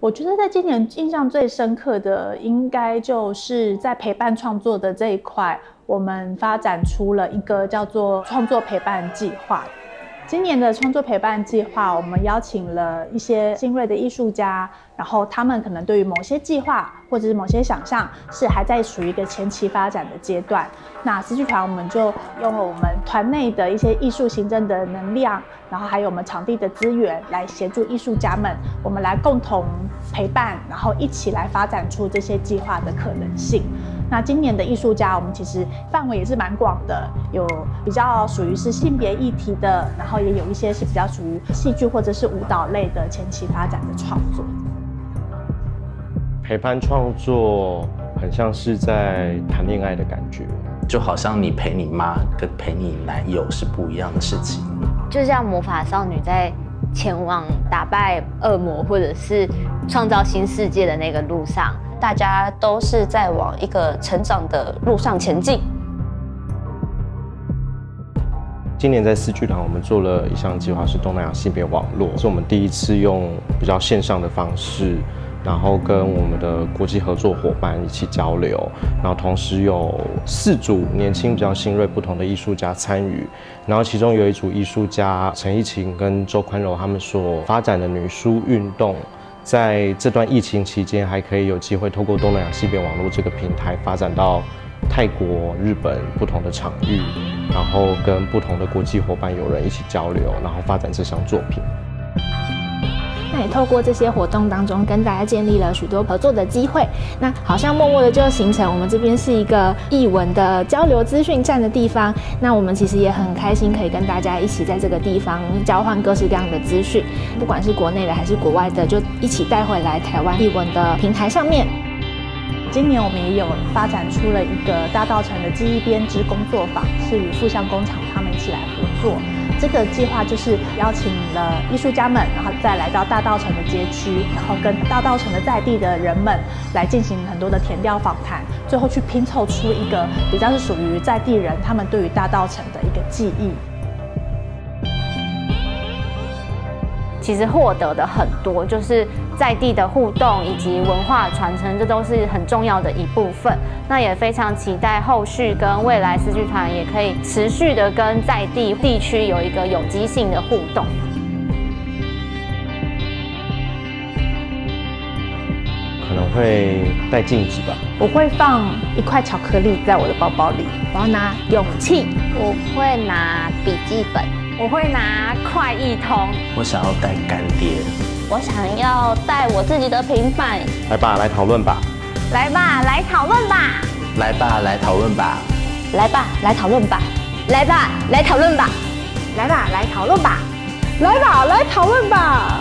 我觉得在今年印象最深刻的，应该就是在陪伴创作的这一块，我们发展出了一个叫做创作陪伴计划。今年的创作陪伴计划，我们邀请了一些新锐的艺术家，然后他们可能对于某些计划或者是某些想象是还在属于一个前期发展的阶段。那戏剧团我们就用了我们团内的一些艺术行政的能量，然后还有我们场地的资源来协助艺术家们，我们来共同陪伴，然后一起来发展出这些计划的可能性。那今年的艺术家，我们其实范围也是蛮广的，有比较属于是性别议题的，然后也有一些是比较属于戏剧或者是舞蹈类的前期发展的创作。陪伴创作很像是在谈恋爱的感觉，就好像你陪你妈跟陪你男友是不一样的事情。就像魔法少女在前往打败恶魔或者是创造新世界的那个路上。大家都是在往一个成长的路上前进。今年在四剧团，我们做了一项计划，是东南亚性别网络，是我们第一次用比较线上的方式，然后跟我们的国际合作伙伴一起交流，然后同时有四组年轻、比较新锐、不同的艺术家参与，然后其中有一组艺术家陈奕晴跟周宽柔他们所发展的女书运动。在这段疫情期间，还可以有机会透过东南亚西边网络这个平台，发展到泰国、日本不同的场域，然后跟不同的国际伙伴、友人一起交流，然后发展这项作品。那也透过这些活动当中，跟大家建立了许多合作的机会。那好像默默的就形成我们这边是一个译文的交流资讯站的地方。那我们其实也很开心，可以跟大家一起在这个地方交换各式各样的资讯，不管是国内的还是国外的，就一起带回来台湾译文的平台上面。今年我们也有发展出了一个大道城的记忆编织工作坊，是与富相工厂他们一起来合作。这个计划就是邀请了艺术家们，然后再来到大道城的街区，然后跟大道城的在地的人们来进行很多的填调访谈，最后去拼凑出一个比较是属于在地人他们对于大道城的一个记忆。其实获得的很多，就是在地的互动以及文化传承，这都是很重要的一部分。那也非常期待后续跟未来四剧团也可以持续的跟在地地区有一个有机性的互动。可能会带镜子吧。我会放一块巧克力在我的包包里。我要拿勇气。我会拿笔记本。我会拿快易通。我想要带干爹。我想要带我自己的平板。来吧，来讨论吧。来吧，来讨论吧。来吧，来讨论吧。来吧，来讨论吧。来吧，来讨论吧。来吧，来讨论吧。来吧，来讨论吧。